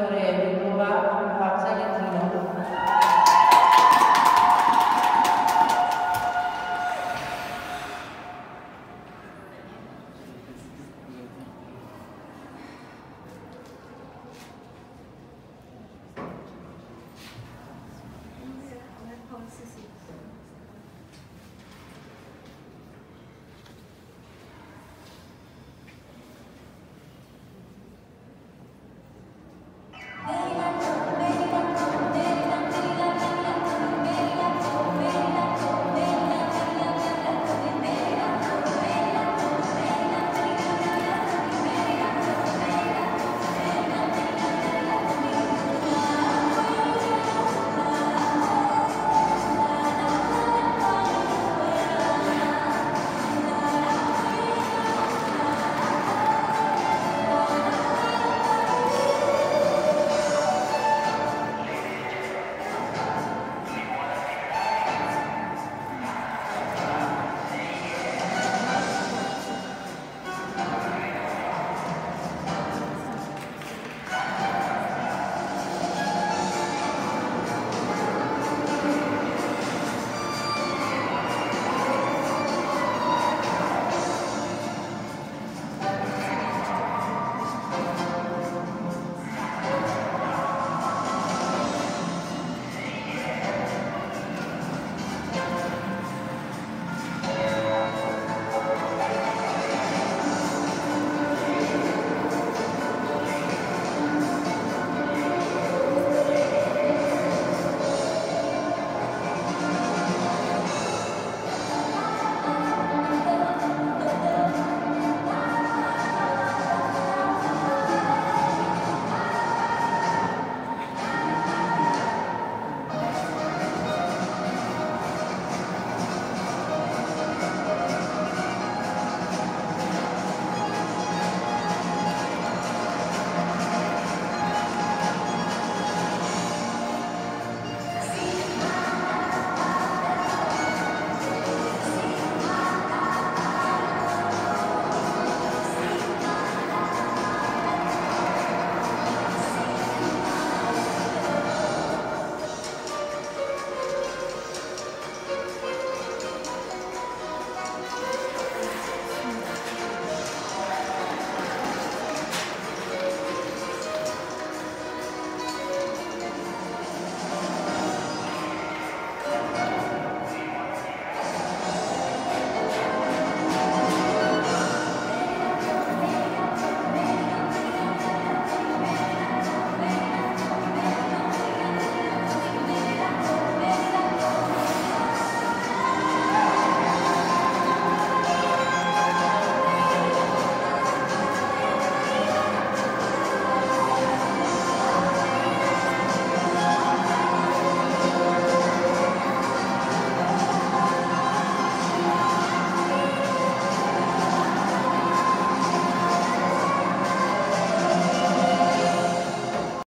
senatore Vedova Pazzagliettino. Grazie.